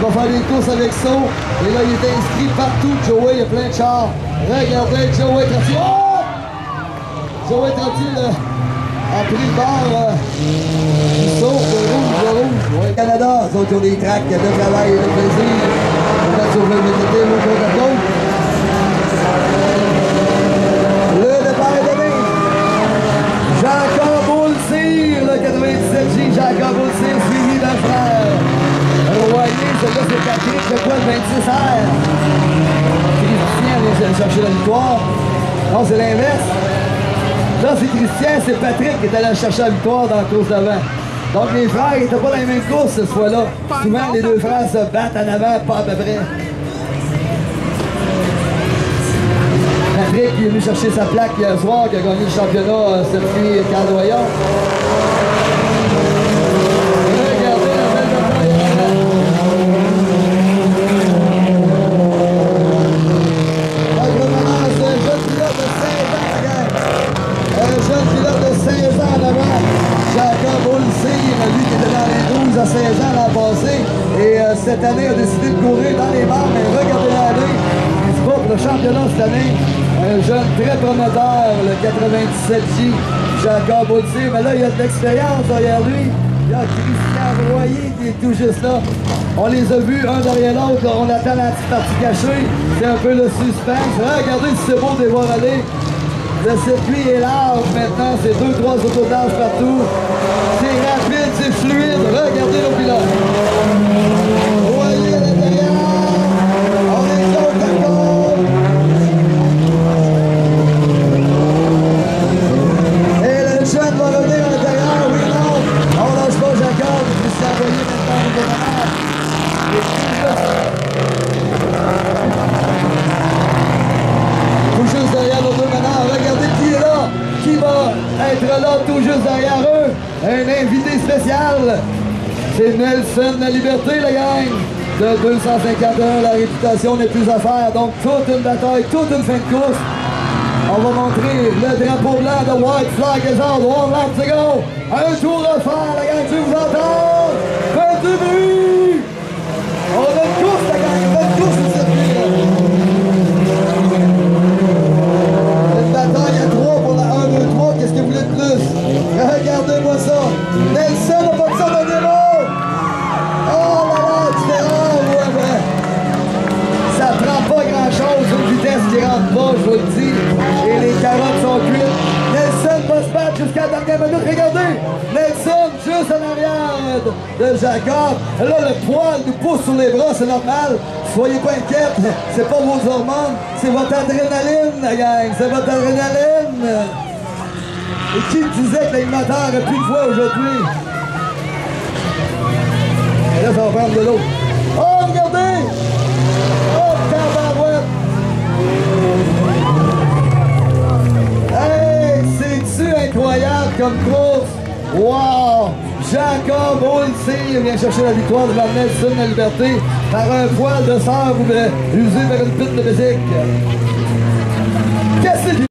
Il va faire des courses avec ça. Et là, il est inscrit partout. Joey, il y a plein de chars. Regardez, Joey Trottier. Oh! Joey Trottier, là, a pris le. Euh, il saute de rouge, de rouge. Canada, ils ont des tracks de travail de plaisir. Le c'est Patrick, le quoi, le 26R. Christian vient chercher la victoire. Non, c'est l'inverse. Là, c'est Christian, c'est Patrick qui est allé chercher la victoire dans la course d'avant. Donc les frères, ils n'étaient pas dans les mêmes courses cette fois-là. Souvent, les deux frères se battent en avant, pas à peu près. Patrick qui est venu chercher sa plaque hier soir, qui a gagné le championnat euh, circuit Cardoyon. Regardez la belle bataille. Donc, le moment, c'est un jeune pilote de 16 ans, la gang. Un jeune pilote de 16 ans en avant. Jacob Olsir, lui qui était dans les 12 à 16 ans l'an passé. Et euh, cette année a décidé de courir dans les bars. Mais regardez l'année. Il se bat pour le championnat cette année. Un jeune très prometteur, le 97J, Jacob Olsir. Mais là, il a de l'expérience derrière lui. Il y a Christian Royer qui est tout juste là. On les a vus un derrière l'autre. On attend la petite partie cachée. C'est un peu le suspense. Regardez si c'est beau de les voir aller. Le circuit est large maintenant, c'est deux, trois autodages partout. C'est rapide, c'est fluide. Regardez nos pilotes. Voyez à l'intérieur. On est contre encore. Et le jeune va revenir à l'intérieur, oui, non. On lâche pas Jacob, il s'est envoyé maintenant au démarrage. Et tout juste tout juste derrière nos deux meneurs. Regardez qui est là, qui va être là tout juste derrière eux. Un invité spécial. C'est Nelson La Liberté, la gang. De 251, la réputation n'est plus à faire. Donc toute une bataille, toute une fin de course. On va montrer le drapeau blanc de White Flag is out. One lap to go. Un tour à faire, la gang, Et les carottes sont cuites. Nelson va se battre jusqu'à la dernière minute. Regardez, Nelson juste en arrière de Jacob. Là, le poil nous pousse sur les bras, c'est normal. Soyez pas inquiets, c'est pas vos hormones, c'est votre adrénaline, la gang, c'est votre adrénaline. Et qui disait que l'animateur a plus de voix aujourd'hui? Là, ça va prendre de l'eau. Comme course? Wow! Jacob Olsir vient chercher la victoire devant Nelson La Liberté par un poil de sable usé par une pite de musique. Qu'est-ce que